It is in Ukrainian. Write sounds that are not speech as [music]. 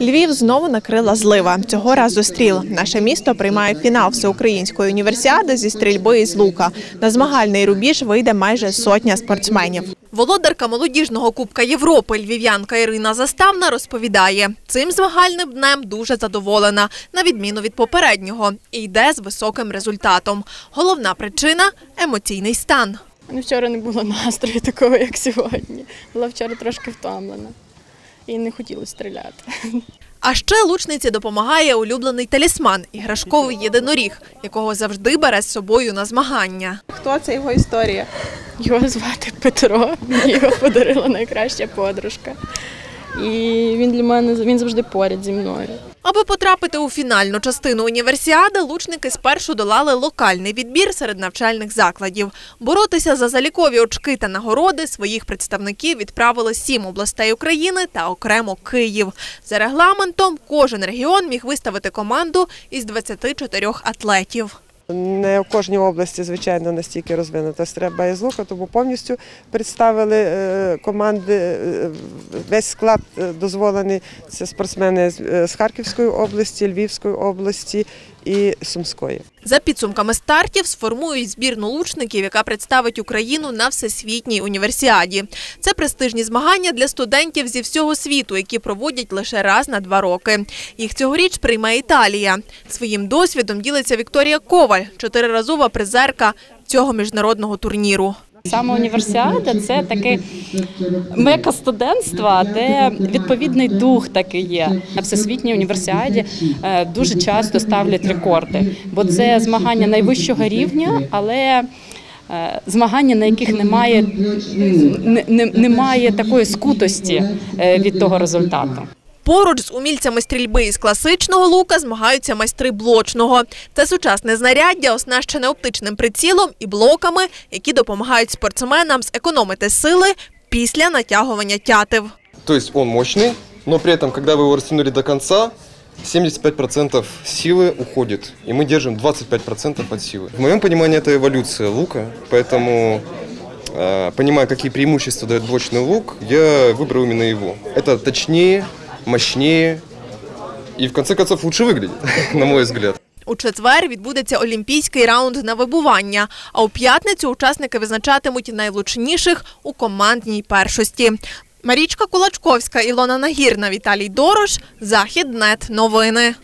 Львів знову накрила злива. Цього разу стріл. Наше місто приймає фінал всеукраїнської універсіади зі стрільби із лука. На змагальний рубіж вийде майже сотня спортсменів. Володарка молодіжного кубка Європи львів'янка Ірина Заставна розповідає, цим змагальним днем дуже задоволена, на відміну від попереднього, і йде з високим результатом. Головна причина емоційний стан. Ну, вчора не було настрою такого, як сьогодні. Була вчора трошки втомлена і не хотіла стріляти. А ще лучниці допомагає улюблений талісман іграшковий єдиноріг, якого завжди бере з собою на змагання. Хто це його історія? Його звати Петро, мені його подарила найкраща подружка. І він для мене він завжди поряд зі мною. Аби потрапити у фінальну частину універсіади, лучники спершу долали локальний відбір серед навчальних закладів. Боротися за залікові очки та нагороди своїх представників відправили сім областей України та окремо Київ. За регламентом кожен регіон міг виставити команду із 24 атлетів. Не в кожній області, звичайно, настільки розвинута стрільба із лука, тому повністю представили е, команди. е, Весь склад е, дозволений. Це спортсмени з Харківської області, Львівської області і Сумської. За підсумками стартів сформують збірну лучників, яка представить Україну на всесвітній універсіаді. Це престижні змагання для студентів зі всього світу, які проводять лише раз на два роки. Їх цьогоріч прийме Італія. Своїм досвідом ділиться Вікторія Коваль, чотириразова призерка цього міжнародного турніру. Саме універсіада це таке мека студентства, де відповідний дух такий є. На всесвітній універсіаді е, дуже часто ставлять рекорди, бо це змагання найвищого рівня, але е, Змагання, на яких немає, не- не- немає такої скутості е, від того результату. Поруч з умільцями стрільби із класичного лука змагаються майстри блочного. Це сучасне знаряддя, оснащене оптичним прицілом і блоками, які допомагають спортсменам зекономити сили після натягування тятив. То есть он мощный, но при этом, когда вы его растянули до конца, 75% силы уходит, и мы держим 25% от силы. В моем понимании это эволюция лука, поэтому, э, понимая, какие преимущества дает блочный лук, я выбрал именно его. Это точнее, мощнее и, в конце концов, лучше выглядит, [laughs] на мой взгляд. У четвер відбудеться олімпійський раунд на вибування. А у п'ятницю учасники визначатимуть найлучніших у командній першості. Марічка Кулачковська, Ілона Нагірна, Віталій Дорош, Західнет. Новини.